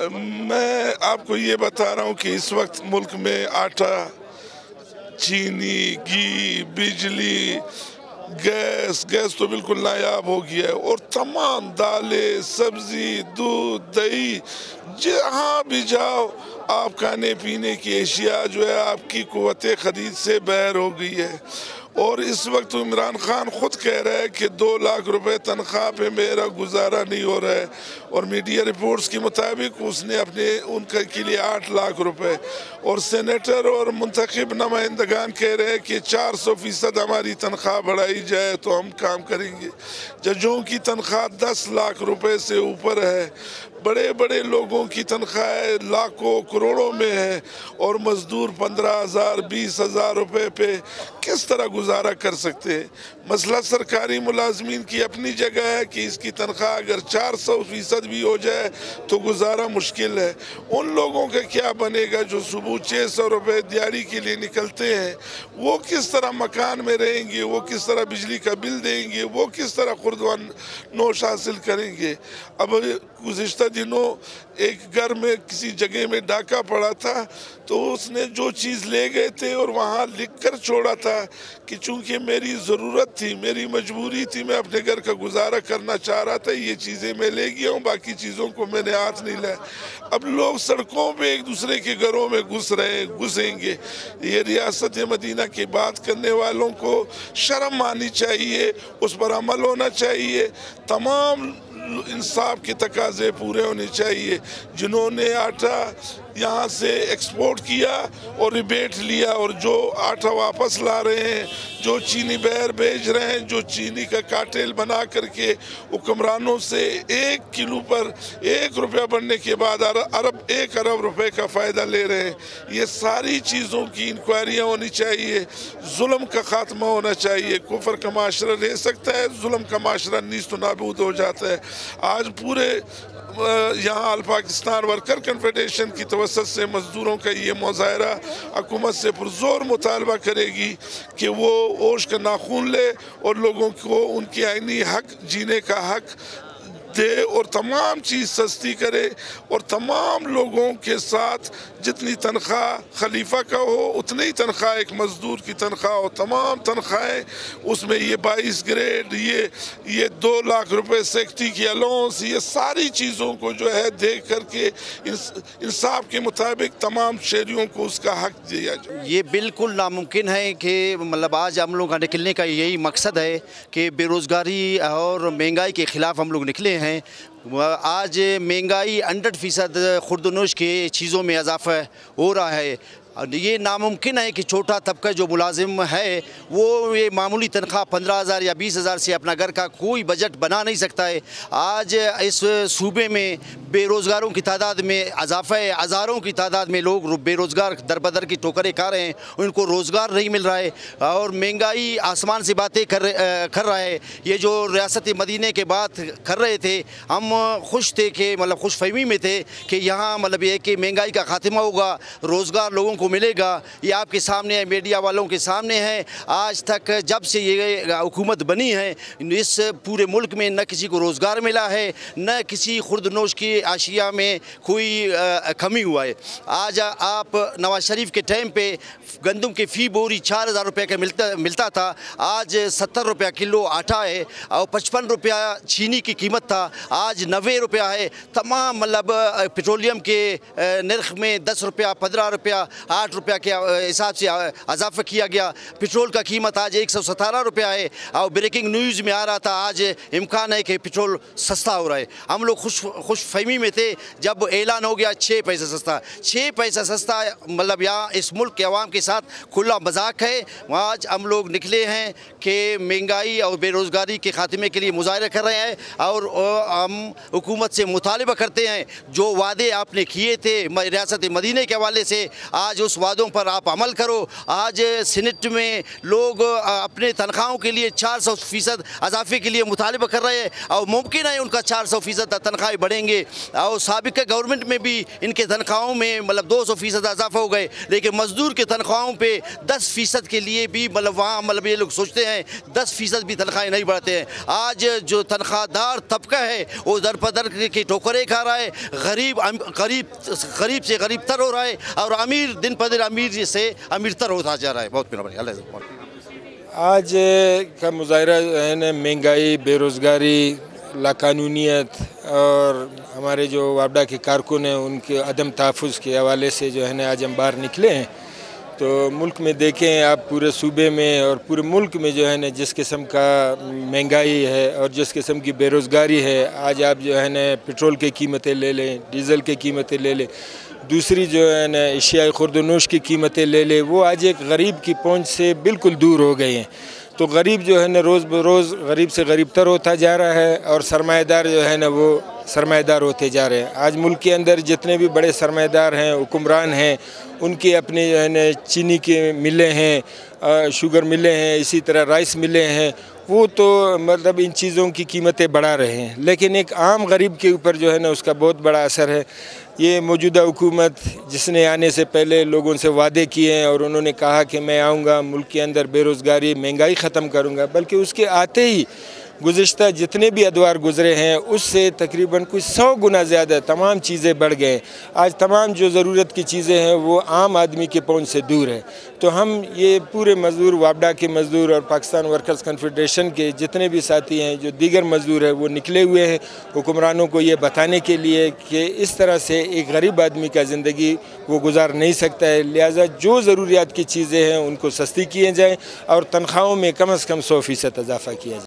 میں آپ کو یہ بتا رہا ہوں کہ اس وقت ملک میں آٹا، چینی، گھی، بجلی، گیس گیس تو بالکل نایاب ہو گیا ہے اور تمام دالیں، سبزی، دودھ، دہی، جہاں بھی جاؤ، آپ کھانے پینے کی اشیاء جو ہے آپ کی قوت خرید سے بہر ہو گئی ہے۔ اور اس وقت عمران خان خود کہہ رہا ہے کہ دو لاکھ روپے تنخواہ پہ میرا گزارا نہیں ہو رہا ہے۔ اور میڈیا رپورٹس کے مطابق اس نے اپنے ان کے لیے آٹھ لاکھ روپے۔ اور سینیٹر اور منتخب نمائندگان کہہ رہے ہیں کہ چار سو فیصد ہماری تنخواہ بڑھائی جائے تو ہم کام کریں گے۔ ججوں کی تنخواہ دس لاکھ روپے سے اوپر ہے۔ بڑے بڑے لوگوں کی تنخواہ لاکھوں کروڑوں میں ہے۔ اور مزدور پندرہ ہزار بیس ہزار روپے پہ کس طرح گزارا کر سکتے مسئلہ سرکاری ملازمین کی اپنی جگہ ہے کہ اس کی تنخواہ اگر چار سو فیصد بھی ہو جائے تو گزارا مشکل ہے۔ ان لوگوں کا کیا بنے گا جو صبح چھ سو روپے دیاری کے لیے نکلتے ہیں؟ وہ کس طرح مکان میں رہیں گے؟ وہ کس طرح بجلی کا بل دیں گے؟ وہ کس طرح خوردوان نوش حاصل کریں گے؟ اب گزشتہ دنوں ایک گھر میں کسی جگہ میں ڈاکہ پڑا تھا تو اس نے جو چیز لے گئے تھے اور وہاں لکھ کر چھوڑا تھا کہ چونکہ میری ضرورت تھی، میری مجبوری تھی، میں اپنے گھر کا گزارا کرنا چاہ رہا تھا، یہ چیزیں میں لے گیا ہوں، باقی چیزوں کو میں نے ہاتھ نہیں لیا اب لوگ سڑکوں پہ ایک دوسرے کے گھروں میں گھس رہے ہیں، گھسیں گے۔ یہ ریاست مدینہ کی بات کرنے والوں کو شرم آنی چاہیے، اس پر عمل ہونا چاہیے۔ تمام انصاف کے تقاضے پورے ہونے چاہیے۔ جنہوں نے آٹا یہاں سے ایکسپورٹ کیا اور ریبیٹ لیا اور جو آٹا واپس لا رہے ہیں، جو چینی بیر بیچ رہے ہیں، جو چینی کا کاٹیل بنا کر کے حکمرانوں سے ایک کلو پر ایک روپیہ بڑھنے کے بعد عرب ایک ارب روپے کا فائدہ لے رہے ہیں۔ یہ ساری چیزوں کی انکوائریاں ہونی چاہیے۔ ظلم کا خاتمہ ہونا چاہیے۔ کفر کا معاشرہ رہ سکتا ہے، ظلم کا معاشرہ نیست و نابود ہو جاتا ہے۔ آج پورے یہاں الپاکستان ورکر کنفیڈریشن کی توسط سے مزدوروں کا یہ مظاہرہ حکومت سے پرزور مطالبہ کرے گی کہ وہ اوش کا ناخون لے اور لوگوں کو ان کی آئینی حق، جینے کا حق دے اور تمام چیز سستی کرے اور تمام لوگوں کے ساتھ جتنی تنخواہ خلیفہ کا ہو، اتنی ہی تنخواہ ایک مزدور کی تنخواہ ہو تمام تنخواہیں اس میں یہ بائیس گریڈ، یہ یہ دو لاکھ روپے سیکٹی کی الونس یہ ساری چیزوں کو جو ہے دیکھ کر کے انصاف کے مطابق تمام شہریوں کو اس کا حق دیا جائے۔ یہ بالکل ناممکن ہے کہ مطلب آج ہم لوگ کا نکلنے کا یہی مقصد ہے کہ بے روزگاری اور مہنگائی کے خلاف ہم لوگ نکلے ہیں۔ آج مہنگائی انڈر فیصد خوردنوش کے چیزوں میں اضافہ ہو رہا ہے۔ یہ ناممکن ہے کہ چھوٹا طبقہ جو ملازم ہے، وہ یہ معمولی تنخواہ پندرہ ہزار یا بیس ہزار سے اپنا گھر کا کوئی بجٹ بنا نہیں سکتا ہے۔ آج اس صوبے میں بے روزگاروں کی تعداد میں اضافہ ہے، ہزاروں کی تعداد میں لوگ بے روزگار در بدر کی ٹوکریں کھا رہے ہیں، ان کو روزگار نہیں مل رہا ہے۔ اور مہنگائی آسمان سے باتیں کر کر رہا ہے۔ یہ جو ریاست مدینہ کے بات کر رہے تھے، ہم خوش تھے کہ مطلب خوش فہمی میں تھے کہ یہاں مطلب یہ کہ مہنگائی کا خاتمہ ہوگا۔ روزگار لوگوں کو ملے گا، یہ آپ کے سامنے ہے، میڈیا والوں کے سامنے ہے۔ آج تک جب سے یہ حکومت بنی ہے، اس پورے ملک میں نہ کسی کو روزگار ملا ہے، نہ کسی خرد نوش کی اشیاء میں کوئی کمی ہوا ہے۔ آج آپ نواز شریف کے ٹائم پہ گندم کے فی بوری چار ہزار روپے کا ملتا ملتا تھا۔ آج ستر روپیہ کلو آٹا ہے اور پچپن روپیہ چینی کی قیمت تھا۔ آج نوے روپیہ ہے۔ تمام مطلب پیٹرولیم کے نرخ میں دس روپیہ، پندرہ روپیہ۔ آٹھ روپیہ کے حساب سے اضافہ کیا گیا۔ پیٹرول کا قیمت آج ایک سو ستارہ روپیہ ہے۔ اور بریکنگ نیوز میں آ رہا تھا، آج امکان ہے کہ پیٹرول سستا ہو رہا ہے۔ ہم لوگ خوش خوش فہمی میں تھے۔ جب اعلان ہو گیا چھ پیسہ سستا۔ چھ پیسہ سستا مطلب یہاں اس ملک کے عوام کے ساتھ کھلا مذاق ہے۔ آج ہم لوگ نکلے ہیں کہ مہنگائی اور بے روزگاری کے خاتمے کے لیے مظاہرہ کر رہے ہیں اور ہم حکومت سے مطالبہ کرتے ہیں۔ جو وعدے آپ نے کیے تھے ریاست مدینہ کے حوالے سے، آج آج اس وعدوں پر آپ عمل کرو، آج سینٹ میں لوگ اپنے تنخواہوں کے لیے چار سو فیصد اضافے کے لیے مطالبہ کر رہے ہیں۔ اور ممکن ہے ان کا چار سو فیصد تنخواہیں بڑھیں گے۔ اور سابقہ گورنمنٹ میں بھی ان کے تنخواہوں میں مطلب دو سو فیصد اضافہ ہو گئے۔ لیکن مزدور کے تنخواہوں پہ دس فیصد کے لیے بھی مطلب وہاں مطلب یہ لوگ سوچتے ہیں، دس فیصد بھی تنخواہیں نہیں بڑھتے ہیں۔ آج جو تنخواہ دار طبقہ ہے، وہ در پدر کی ٹوکرے کھا رہا ہے۔ غریب غریب غریب سے غریب تر ہو رہا ہے۔ اور امیر دن پدر امیر جی سے امیر تر ہوتا جا رہا ہے۔ بہت مہربانی اللہ آج کا مظاہرہ ہے نا، مہنگائی، بے روزگاری، لاقانونیت اور ہمارے جو وابڈا کے کارکن ہیں، ان کے عدم تحفظ کے حوالے سے جو ہے نا، آج ہم باہر نکلے ہیں۔ تو ملک میں دیکھیں آپ پورے صوبے میں اور پورے ملک میں جو ہے نا، جس قسم کا مہنگائی ہے اور جس قسم کی بے روزگاری ہے، آج آپ جو ہے نا پٹرول کی قیمتیں لے لیں، ڈیزل کی قیمتیں لے لیں۔ دوسری جو ہے نا اشیاء خرد و نوش کی قیمتیں لے لے، وہ آج ایک غریب کی پہنچ سے بالکل دور ہو گئے ہیں۔ تو غریب جو ہے نا، روز بروز غریب سے غریب تر ہوتا جا رہا ہے اور سرمایہ دار جو ہے نا، وہ سرمایہ دار ہوتے جا رہے ہیں۔ آج ملک کے اندر جتنے بھی بڑے سرمایہ دار ہیں، حکمران ہیں ان کے اپنے جو ہے نا چینی کے ملیں ہیں شوگر ملیں ہیں، اسی طرح رائس ملیں ہیں، وہ تو مطلب ان چیزوں کی قیمتیں بڑھا رہے ہیں۔ لیکن ایک عام غریب کے اوپر جو ہے نا اس کا بہت بڑا اثر ہے۔ یہ موجودہ حکومت جس نے آنے سے پہلے لوگوں سے وعدے کیے ہیں اور انہوں نے کہا کہ میں آؤں گا، ملک کے اندر بے روزگاری، مہنگائی ختم کروں گا، بلکہ اس کے آتے ہی گزشتہ جتنے بھی ادوار گزرے ہیں، اس سے تقریباً کچھ سو گنا زیادہ تمام چیزیں بڑھ گئے۔ ہیں آج تمام جو ضرورت کی چیزیں ہیں، وہ عام آدمی کے پہنچ سے دور ہے۔ تو ہم یہ پورے مزدور وابڈا کے مزدور اور پاکستان ورکرز کنفیڈریشن کے جتنے بھی ساتھی ہیں، جو دیگر مزدور ہیں، وہ نکلے ہوئے ہیں۔ حکمرانوں کو یہ بتانے کے لیے کہ اس طرح سے ایک غریب آدمی کا زندگی وہ گزار نہیں سکتا ہے۔ لہٰذا جو ضروریات کی چیزیں ہیں، ان کو سستی کیے جائیں اور تنخواہوں میں کم از کم سو فیصد اضافہ کیا جائے۔